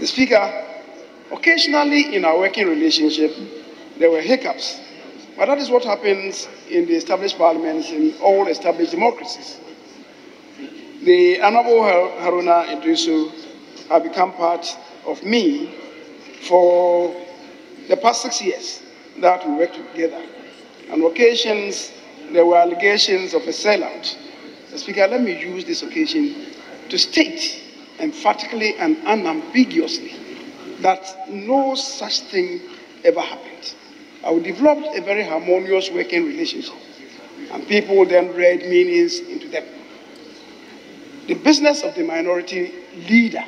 The Speaker, occasionally in our working relationship, there were hiccups, but that is what happens in the established parliaments in all established democracies. The Honorable Haruna Iddrisu have become part of me for the past six years that we worked together. On occasions, there were allegations of a sellout. Speaker, let me use this occasion to state emphatically and unambiguously that no such thing ever happened. I developed a very harmonious working relationship, and people then read meanings into them. The business of the minority leader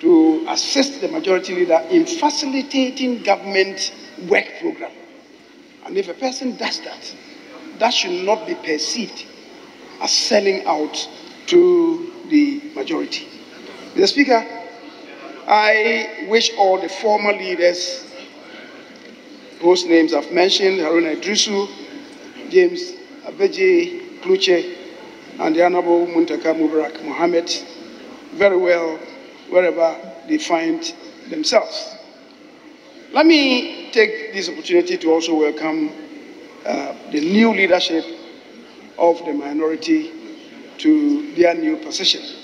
to assist the majority leader in facilitating government work program. And if a person does that, that should not be perceived as selling out to majority. Mr. Speaker, I wish all the former leaders whose names I've mentioned, Haruna Iddrisu, James Avedzi Klutse, and the Honorable Muntaka Mubarak Mohammed, very well wherever they find themselves. Let me take this opportunity to also welcome uh, the new leadership of the minority to their new position.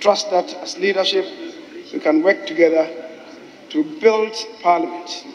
Trust that as leadership, we can work together to build parliament